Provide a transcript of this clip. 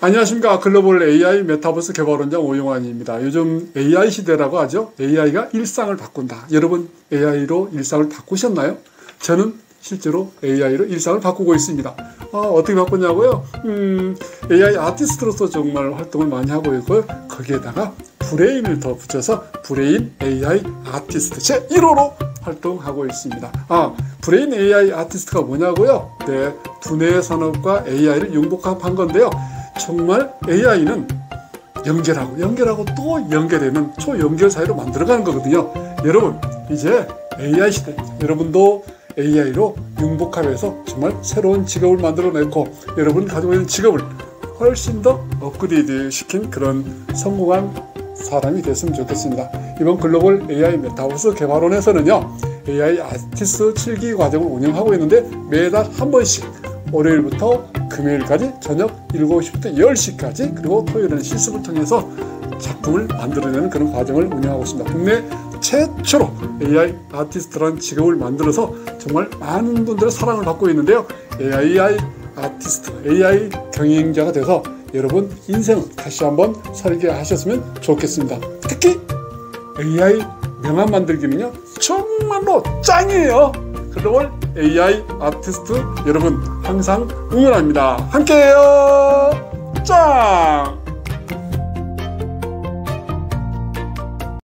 안녕하십니까 글로벌 AI 메타버스 개발원장 오용환입니다. 요즘 AI 시대라고 하죠. AI가 일상을 바꾼다. 여러분 AI로 일상을 바꾸셨나요? 저는 실제로 AI로 일상을 바꾸고 있습니다. 아, 어떻게 바꿨냐고요? 음, AI 아티스트로서 정말 활동을 많이 하고 있고요. 거기에다가 브레인을 더 붙여서 브레인 AI 아티스트 제 1호로 활동하고 있습니다. 아, 브레인 AI 아티스트가 뭐냐고요? 네, 두뇌 산업과 AI를 융복합한 건데요. 정말 AI는 연결하고 연결하고 또 연결되는 초연결 사이로 만들어가는 거거든요. 여러분 이제 AI 시대 여러분도 AI로 융복합해서 정말 새로운 직업을 만들어냈고 여러분 가지고 있는 직업을 훨씬 더 업그레이드 시킨 그런 성공한 사람이 됐으면 좋겠습니다. 이번 글로벌 AI 메타버스 개발원에서는요 AI 아티스트 7기 과정을 운영하고 있는데 매달 한 번씩 월요일부터 금요일까지 저녁 7시부터 10시까지 그리고 토요일에는 실습을 통해서 작품을 만들어내는 그런 과정을 운영하고 있습니다. 국내 최초로 AI 아티스트라는 직업을 만들어서 정말 많은 분들의 사랑을 받고 있는데요. AI 아티스트, AI 경영자가 돼서 여러분 인생을 다시 한번 설계하셨으면 좋겠습니다. 특히 AI 명함 만들기는요 정말로 짱이에요. 글로벌 AI 아티스트 여러분 항상 응원합니다. 함께해요. 짱!